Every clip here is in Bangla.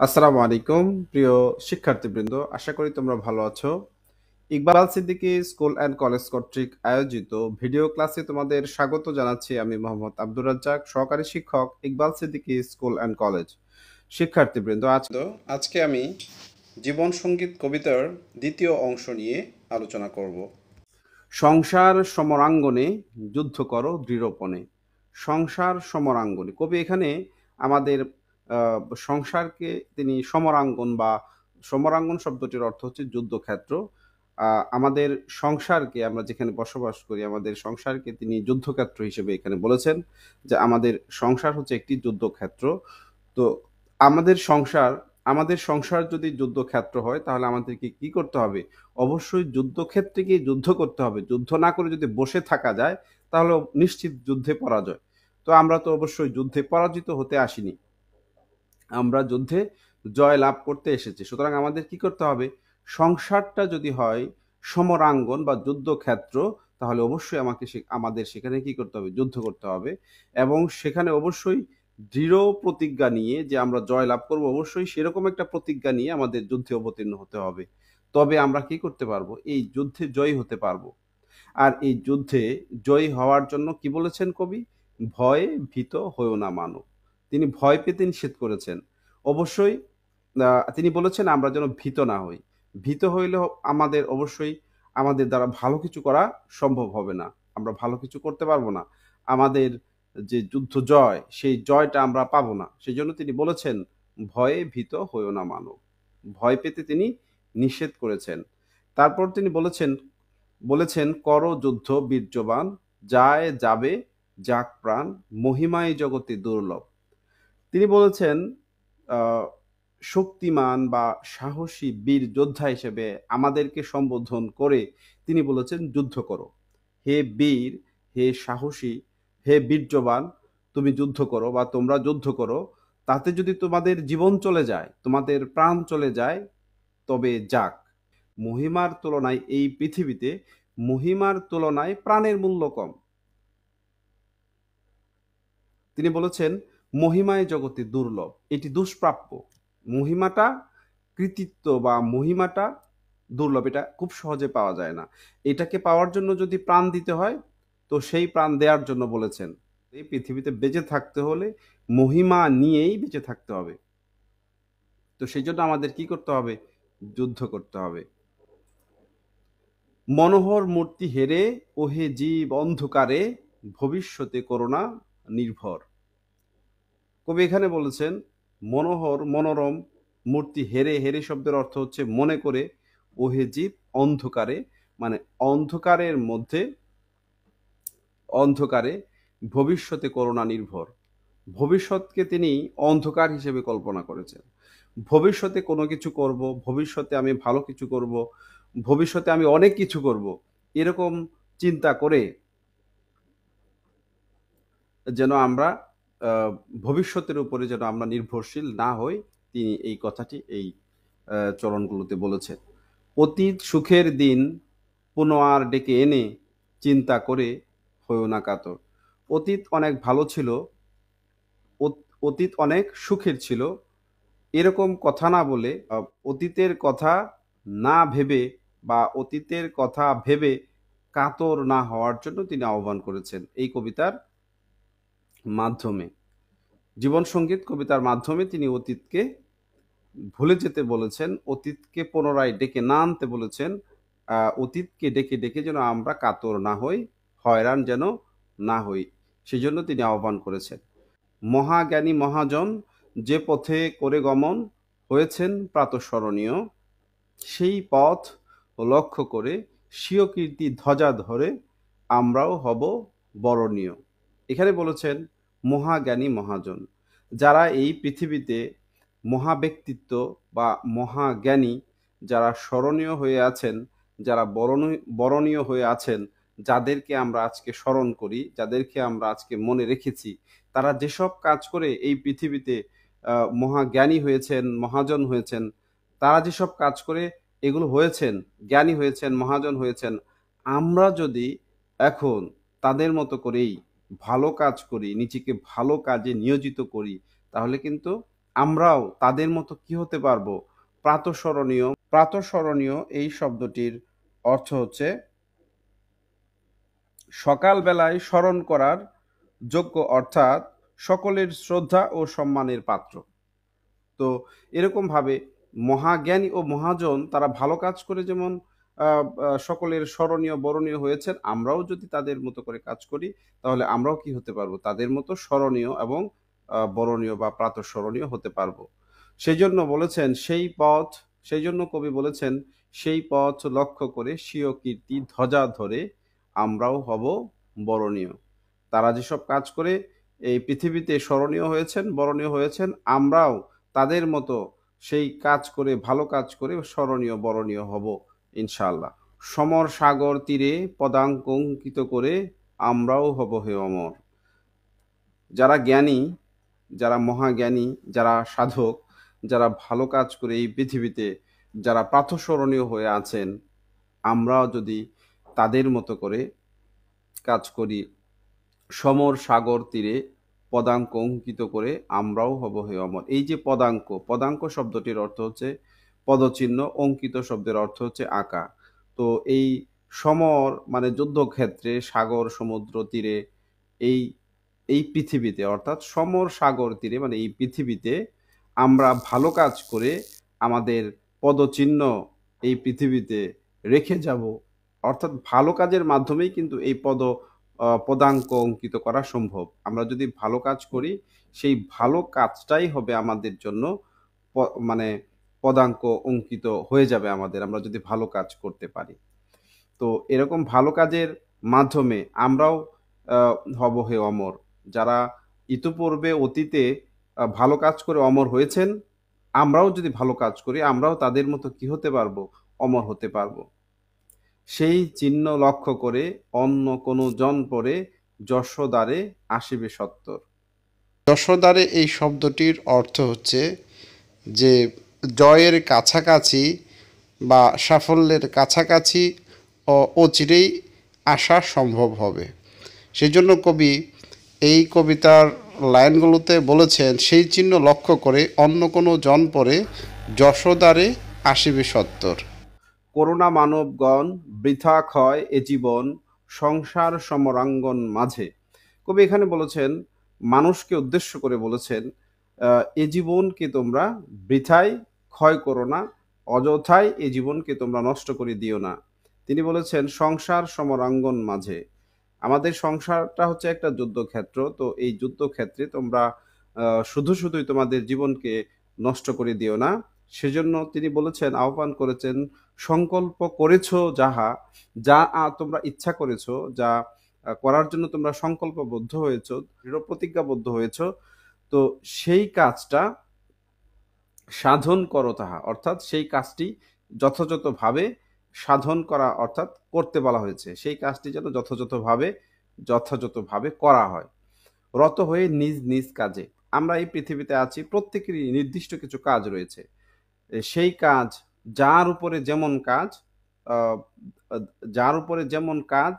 আসসালামু আলাইকুম, প্রিয় শিক্ষার্থীবৃন্দ। আশা করি তোমরা ভালো আছো। Iqbal Siddiqui school and college কর্তৃক আয়োজিত ভিডিও ক্লাসে তোমাদের স্বাগত জানাচ্ছি আমি মোহাম্মদ আব্দুর রাজ্জাক, সহকারী শিক্ষক Iqbal Siddiqui school and college. শিক্ষার্থীবৃন্দ, আজ আজকে আমি জীবন সংগীত কবিতার দ্বিতীয় অংশ নিয়ে আলোচনা করব। সংসার সমরাঙ্গনে যুদ্ধ করো দৃঢ়পণে সংসার সমরাঙ্গনে। কবি এখানে আমাদের সংসারকে তিনি সমরাঙ্গন বা সমরাঙ্গন শব্দটির অর্থ হচ্ছে যুদ্ধক্ষেত্র। আমাদের সংসারকে আমরা যেখানে বসবাস করি, আমাদের সংসারকে তিনি যুদ্ধক্ষেত্র হিসেবে এখানে বলেছেন যে আমাদের সংসার হচ্ছে একটি যুদ্ধক্ষেত্র। তো আমাদের সংসার আমাদের সংসার যদি যুদ্ধক্ষেত্র হয়, তাহলে আমাদেরকে কি করতে হবে? অবশ্যই যুদ্ধক্ষেত্রে গিয়ে যুদ্ধ করতে হবে। যুদ্ধ না করে যদি বসে থাকা যায় তাহলে নিশ্চিত যুদ্ধে পরাজয়। তো আমরা তো অবশ্যই যুদ্ধে পরাজিত হতে আসিনি। আমরা যুদ্ধে জয় লাভ করতে এসেছি। সুতরাং আমাদের কি করতে হবে? সংসারটা যদি হয় সমরাঙ্গন বা যুদ্ধক্ষেত্র, তাহলে অবশ্যই আমাকে আমাদের সেখানে কি করতে হবে? যুদ্ধ করতে হবে। এবং সেখানে অবশ্যই দৃঢ় প্রতিজ্ঞা নিয়ে যে আমরা জয় লাভ করব, অবশ্যই সেরকম একটা প্রতিজ্ঞা নিয়ে আমাদের যুদ্ধে অবতীর্ণ হতে হবে। তবে আমরা কি করতে পারব? এই যুদ্ধে জয়ী হতে পারব। আর এই যুদ্ধে জয়ী হওয়ার জন্য কি বলেছেন কবি? ভয়ে ভীত হয়েও না মানো তিনি ভয় পেতে নিষেধ করেছেন। অবশ্যই তিনি বলেছেন আমরা যেন ভীত না হই। ভীত হইলে আমাদের অবশ্যই আমাদের দ্বারা ভালো কিছু করা সম্ভব হবে না। আমরা ভালো কিছু করতে পারব না। আমাদের যে যুদ্ধ জয়, সেই জয়টা আমরা পাবো না। সেই জন্য তিনি বলেছেন, ভয়ে ভীত হইও না মানো ভয় পেতে তিনি নিষেধ করেছেন। তারপর তিনি বলেছেন বলেছেন, কর যুদ্ধ বীর্যবান, যায় যাবে যাক প্রাণ, মহিমায় জগতে দুর্লভ। তিনি বলেছেন শক্তিমান বা সাহসী বীর যোদ্ধা হিসেবে আমাদেরকে সম্বোধন করে তিনি বলেছেন, যুদ্ধ করো। হে বীর, হে সাহসী, হে বীর্যবান, তুমি যুদ্ধ করো বা তোমরা যুদ্ধ করো। তাতে যদি তোমাদের জীবন চলে যায়, তোমাদের প্রাণ চলে যায়, তবে যাক। মহিমার তুলনায় এই পৃথিবীতে মহিমার তুলনায় প্রাণের মূল্য কম। তিনি বলেছেন মহিমায় জগতে দুর্লভ। এটি দুষ্প্রাপ্য। মহিমাটা কৃতিত্ব বা মহিমাটা দুর্লভ, এটা খুব সহজে পাওয়া যায় না। এটাকে পাওয়ার জন্য যদি প্রাণ দিতে হয়, তো সেই প্রাণ দেওয়ার জন্য বলেছেন। এই পৃথিবীতে বেঁচে থাকতে হলে মহিমা নিয়েই বেঁচে থাকতে হবে। তো সেই জন্য আমাদের কি করতে হবে? যুদ্ধ করতে হবে। মনোহর মূর্তি হেরে, ওহে জীব অন্ধকারে, ভবিষ্যতে করোনা নির্ভর। কবি এখানে বলেছেন, মনোহর, মনোরম, মূর্তি হেরে হেরে শব্দের অর্থ হচ্ছে মনে করে, ওহে জীব, অন্ধকারে মানে অন্ধকারের মধ্যে, অন্ধকারে ভবিষ্যতে করোনা নির্ভর। ভবিষ্যৎকে তিনি অন্ধকার হিসেবে কল্পনা করেছেন। ভবিষ্যতে কোনো কিছু করব, ভবিষ্যতে আমি ভালো কিছু করব, ভবিষ্যতে আমি অনেক কিছু করব, এরকম চিন্তা করে যেন আমরা ভবিষ্যতের উপরে যেন আমরা নির্ভরশীল না হই, তিনি এই কথাটি এই চরণগুলোতে বলেছেন। অতীত সুখের দিন পুনঃ ডেকে এনে চিন্তা করে হয়েও না কাতর। অতীত অনেক ভালো ছিল অতীত অনেক সুখের ছিল। এরকম কথা না বলে অতীতের কথা না ভেবে বা অতীতের কথা ভেবে কাতর না হওয়ার জন্য তিনি আহ্বান করেছেন। এই কবিতার মাধ্যমে। জীবন সংগীত কবিতার মাধ্যমে তিনি অতীতকে ভুলে যেতে বলেছেন, অতীতকে পুনরায় ডেকে না আনতে বলেছেন অতীতকে ডেকে ডেকে যেন আমরা কাতর না হই, হয়রান যেন না হই, সেজন্য তিনি আহ্বান করেছেন। মহাজ্ঞানী মহাজন যে পথে করে গমন হয়েছেন প্রাতঃস্মরণীয়, সেই পথ লক্ষ্য করে স্বীয় কীর্তি ধ্বজা ধরে আমরাও হব বরণীয়। এখানে বলেছেন মহাজ্ঞানী মহাজন, যারা এই পৃথিবীতে মহাব্যক্তিত্ব বা মহাজ্ঞানী যারা স্মরণীয় হয়ে আছেন, যারা বরণী- বরণীয় হয়ে আছেন, যাদেরকে আমরা আজকে স্মরণ করি, যাদেরকে আমরা আজকে মনে রেখেছি, তারা যেসব কাজ করে এই পৃথিবীতে মহাজ্ঞানী হয়েছেন, মহাজন হয়েছেন, তারা যেসব কাজ করে এগুলো হয়েছেন, জ্ঞানী হয়েছেন, মহাজন হয়েছেন, আমরা যদি এখন তাদের মতো করেই ভালো কাজ করি, নিজেকে ভালো কাজে নিয়োজিত করি, তাহলে কিন্তু আমরাও তাদের মতো কি হতে পারব? প্রাতঃস্মরণীয় প্রাতঃস্মরণীয় এই শব্দটির অর্থ হচ্ছে সকালবেলায় স্মরণ করার যোগ্য অর্থাৎ সকলের শ্রদ্ধা ও সম্মানের পাত্র। তো এরকমভাবে মহাজ্ঞানী ও মহাজন তারা ভালো কাজ করে যেমন সকলের স্মরণীয়, বরণীয় হয়েছেন। আমরাও যদি তাদের মতো করে কাজ করি, তাহলে আমরাও কি হতে পারব? তাদের মতো স্মরণীয় এবং বরণীয় বা প্রাতঃস্মরণীয় হতে পারব। সেই জন্য বলেছেন, সেই পথ সেই জন্য কবি বলেছেন, সেই পথ লক্ষ্য করে স্বীয় কীর্তি ধ্বজা ধরে আমরাও হব বরণীয়। তারা যেসব কাজ করে, এই পৃথিবীতে স্মরণীয় হয়েছেন, বরণীয় হয়েছেন, আমরাও তাদের মতো সেই কাজ করে, ভালো কাজ করে স্মরণীয়, বরণীয় হব। ইনশাল্লাহ সমর সাগর তীরে পদাঙ্ক অঙ্কিত করে আমরাও হব হে অমর। যারা জ্ঞানী, যারা মহাজ্ঞানী, যারা সাধক, যারা ভালো কাজ করে এই পৃথিবীতে, যারা প্রাথস্মরণীয় হয়ে আছেন, আমরাও যদি তাদের মতো করে কাজ করি, সমর সাগর তীরে পদাঙ্ক অঙ্কিত করে আমরাও হব হে অমর। এই যে পদাঙ্ক পদাঙ্ক শব্দটির অর্থ হচ্ছে পদচিহ্ন, অঙ্কিত শব্দের অর্থ হচ্ছে আঁকা। তো এই সমর মানে যুদ্ধক্ষেত্রে সাগর, সমুদ্র তীরে এই এই পৃথিবীতে অর্থাৎ সমর সাগর তীরে মানে এই পৃথিবীতে আমরা ভালো কাজ করে আমাদের পদচিহ্ন এই পৃথিবীতে রেখে যাব। অর্থাৎ ভালো কাজের মাধ্যমেই কিন্তু এই পদ পদাঙ্ক অঙ্কিত করা সম্ভব। আমরা যদি ভালো কাজ করি, সেই ভালো কাজটাই হবে আমাদের জন্য মানে পদাঙ্ক অঙ্কিত হয়ে যাবে আমাদের, আমরা যদি ভালো কাজ করতে পারি। তো এরকম ভালো কাজের মাধ্যমে আমরাও হব হে অমর। যারা ইতিপূর্বে অতীতে ভালো কাজ করে অমর হয়েছেন, আমরাও যদি ভালো কাজ করি, আমরাও তাদের মতো কি হতে পারব? অমর হতে পারব। সেই চিহ্ন লক্ষ্য করে অন্য কোনো জন পরে যশোদারে আসিবে সত্তর। যশোদারে এই শব্দটির অর্থ হচ্ছে যে জয়ের কাছাকাছি বা সাফল্যের কাছাকাছি অচিরেই আসা সম্ভব হবে। সেই জন্য কবি এই কবিতার লাইনগুলোতে বলেছেন, সেই চিহ্ন লক্ষ্য করে অন্য কোনো জন পরে যশোদারে আসিবে সত্তর। করোনা মানবগণ বৃথা ক্ষয় এ জীবন সংসার সমরাঙ্গন মাঝে। কবি এখানে বলেছেন, মানুষকে উদ্দেশ্য করে বলেছেন এ জীবনকে তোমরা বৃথায় ক্ষয় করো না অযথায় এ জীবনকে তোমরা নষ্ট করে দিও না। তিনি বলেছেন, সংসার সমরাঙ্গন মাঝে। আমাদের সংসারটা হচ্ছে একটা যুদ্ধক্ষেত্র, তো এই যুদ্ধক্ষেত্রে তোমরা শুধু শুধুই তোমাদের জীবনকে নষ্ট করে দিও না। সেজন্য তিনি বলেছেন, আহ্বান করেছেন, সংকল্প করেছ যাহা, যা তোমরা ইচ্ছা করেছ, যা করার জন্য তোমরা সংকল্পবদ্ধ হয়েছ দৃঢ় প্রতিজ্ঞাবদ্ধ হয়েছ, তো সেই কাজটা সাধন করো তাহা, অর্থাৎ সেই কাজটি যথাযথভাবে সাধন করা, অর্থাৎ করতে বলা হয়েছে। সেই কাজটি যেন যথাযথভাবে যথাযথভাবে করা হয়। রত হয়ে নিজ নিজ কাজে। আমরা এই পৃথিবীতে আছি, প্রত্যেকেরই নির্দিষ্ট কিছু কাজ রয়েছে। সেই কাজ, যার উপরে যেমন কাজ যার উপরে যেমন কাজ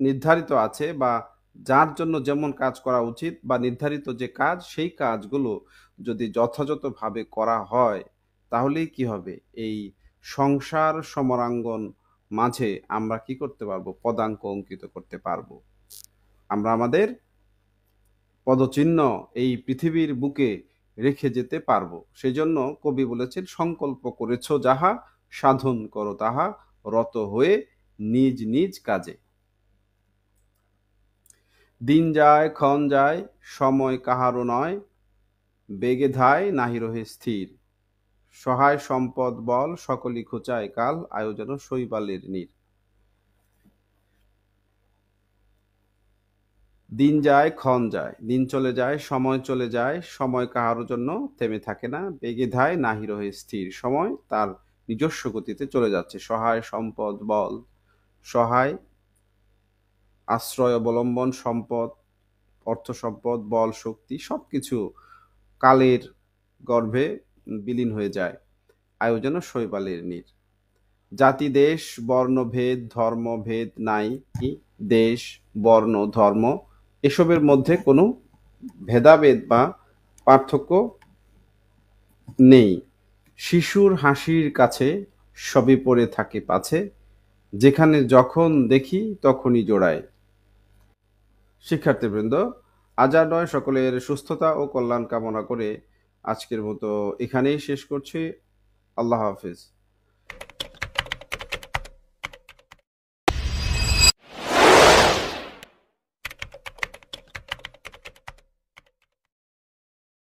নির্ধারিত আছে বা যার জন্য যেমন কাজ করা উচিত বা নির্ধারিত যে কাজ, সেই কাজগুলো যদি যথাযথভাবে করা হয়, তাহলেই কি হবে? এই সংসার সমরাঙ্গন মাঝে আমরা কি করতে পারব? পদাঙ্ক অঙ্কিত করতে পারব। আমরা আমাদের পদচিহ্ন এই পৃথিবীর বুকে রেখে যেতে পারব। সেই জন্য কবি বলেছেন, সংকল্প করেছ যাহা, সাধন করো তাহা, রত হয়ে নিজ নিজ কাজে। দিন যায়, ক্ষণ যায়, সময় কাহারও নয়, বেগে ধায় নাহি রহে স্থির। সহায় সম্পদ বল, সকলই খোঁচায় কাল আয়োজন শৈবালের নীর। দিন যায়, ক্ষণ যায়, দিন চলে যায়, সময় চলে যায়, সময় কাহারও জন্য থেমে থাকে না, বেগে ধায় নাহি রহে স্থির। সময় তার নিজস্ব গতিতে চলে যাচ্ছে। সহায় সম্পদ বল, সহায় আশ্রয়, অবলম্বন, সম্পদ, অর্থ সম্পদ, বল শক্তি সব কিছু কালের গর্ভে বিলীন হয়ে যায়। আয়োজন শৈবালের নীর। জাতি, দেশ বর্ণভেদ ধর্মভেদ নাই কি? দেশ, বর্ণ, ধর্ম এসবের মধ্যে কোনো ভেদাভেদ বা পার্থক্য নেই। শিশুর হাসির কাছে সবই পড়ে থাকে পাছে। যেখানে যখন দেখি তখনই জোড়ায়। শিক্ষার্থীবৃন্দ আজার নয়, সকলের সুস্থতা ও কল্যাণ কামনা করে আজকের মতো এখানেই শেষ করছি। আল্লাহ হাফিজ।